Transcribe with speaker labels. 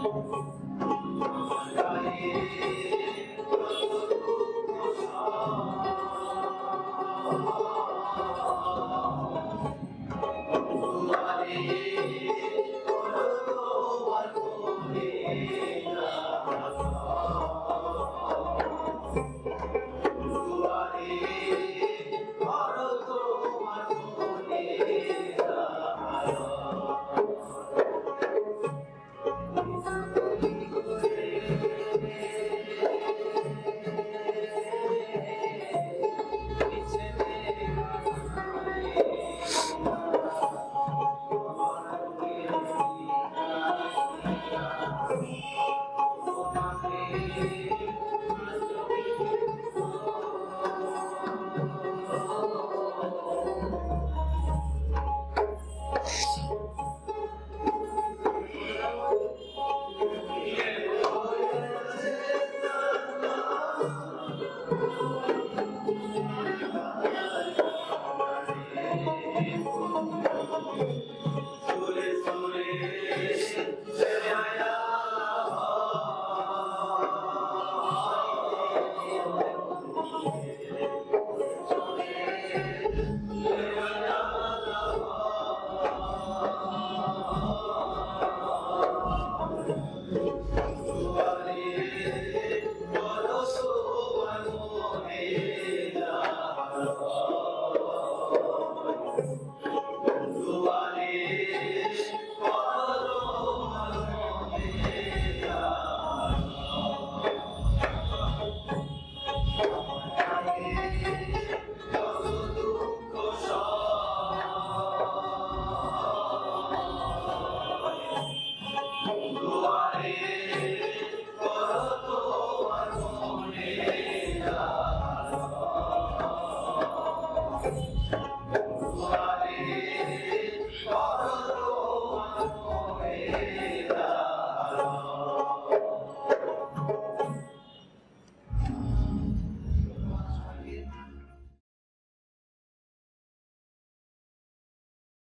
Speaker 1: Thank you.
Speaker 2: Deus.